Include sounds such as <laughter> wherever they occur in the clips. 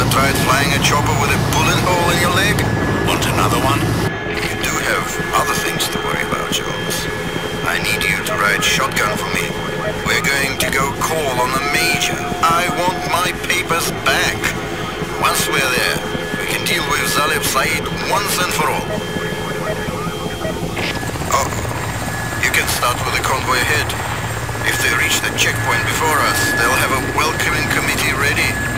Ever tried flying a chopper with a bullet hole in your leg? Want another one? You do have other things to worry about, Jones. I need you to ride shotgun for me. We're going to go call on the Major. I want my papers back. Once we're there, we can deal with Zaleb Said once and for all. Oh, you can start with the convoy ahead. If they reach the checkpoint before us, they'll have a welcoming committee ready.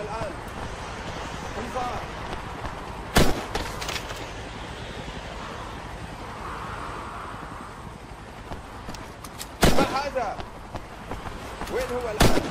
الآن ما هذا؟ وين هو الآن؟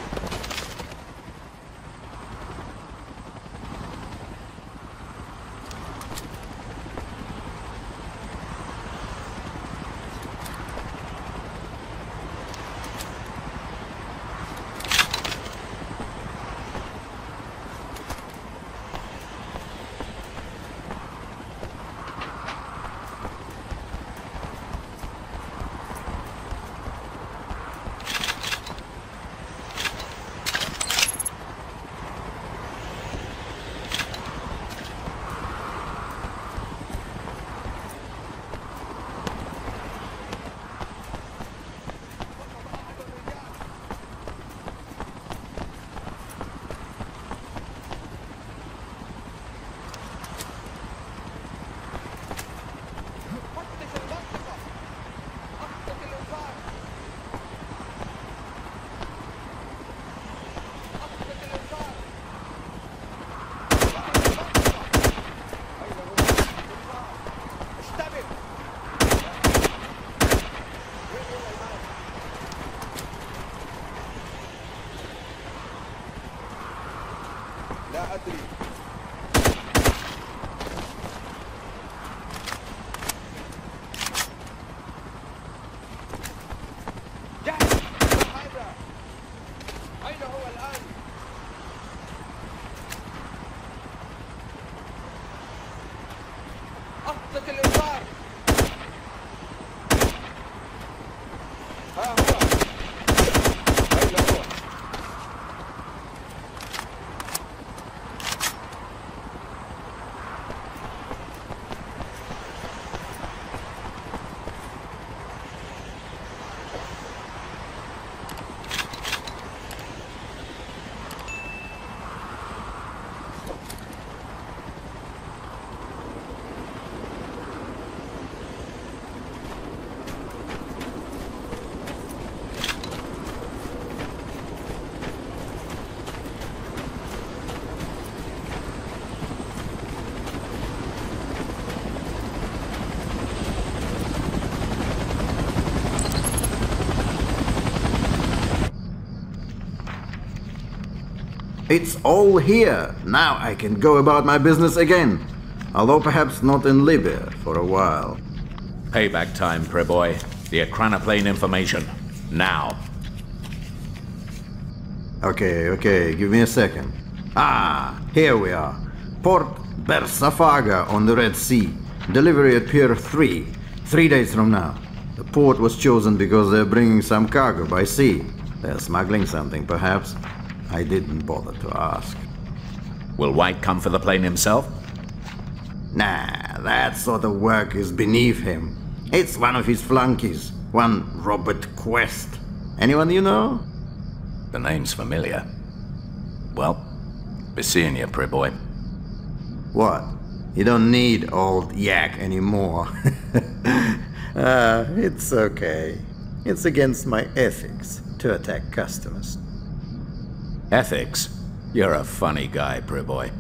It's all here. Now I can go about my business again. Although perhaps not in Libya for a while. Payback time, Priboi. The Ekranoplan information. Now. Okay, okay, give me a second. Ah, here we are. Port Bersafaga on the Red Sea. Delivery at Pier 3, three days from now. The port was chosen because they're bringing some cargo by sea. They're smuggling something, perhaps. I didn't bother to ask. Will White come for the plane himself? Nah, that sort of work is beneath him. It's one of his flunkies, one Robert Quest. Anyone you know? The name's familiar. Well, be seeing you, pretty boy. What? You don't need old yak anymore. uh, <laughs> it's okay. It's against my ethics to attack customers. Ethics? You're a funny guy, Priboi.